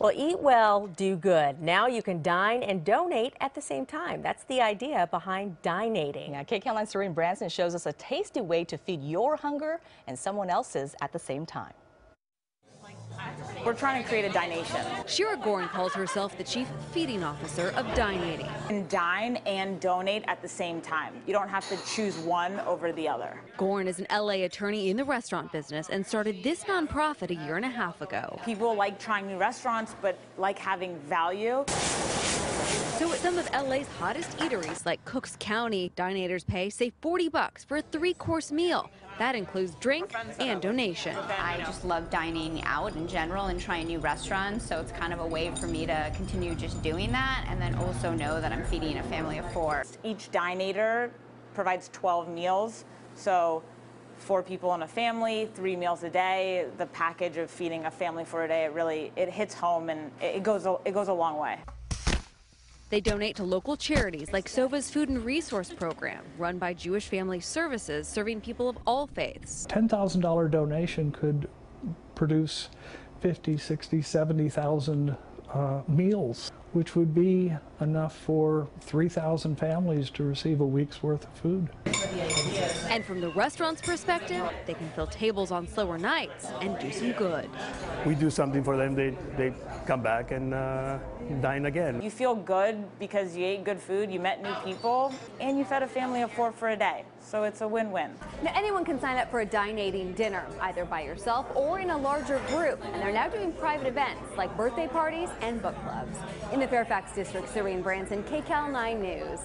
Well, eat well, do good. Now you can dine and donate at the same time. That's the idea behind Dinating. Yeah, KCAL 9 Serene Branson shows us a tasty way to feed your hunger and someone else's at the same time. We're trying to create a dination. Shira Gorn calls herself the chief feeding officer of Dinating. And dine and donate at the same time. You don't have to choose one over the other. Gorn is an LA attorney in the restaurant business and started this nonprofit a year and a half ago. People like trying new restaurants, but like having value. So at some of LA's hottest eateries like Cooks County, dinators pay, say 40 bucks for a three-course meal. That includes drink and donation. I just love dining out in general and trying new restaurants, so it's kind of a way for me to continue just doing that and then also know that I'm feeding a family of four. Each Dinator provides 12 meals, so four people in a family, three meals a day. The package of feeding a family for a day, it really it hits home and it goes it goes a long way. They donate to local charities like Sova's Food and Resource Program, run by Jewish Family Services, serving people of all faiths. $10,000 donation could produce 50, 60, 70,000 uh, meals, which would be enough for 3,000 families to receive a week's worth of food. And from the restaurant's perspective, they can fill tables on slower nights and do some good. We do something for them, they, they come back and uh, dine again. You feel good because you ate good food, you met new people, and you fed a family of four for a day. So it's a win-win. Now, anyone can sign up for a Dinating dinner, either by yourself or in a larger group. And they're now doing private events like birthday parties and book clubs. In the Fairfax District, Serene Branson, KCAL 9 News.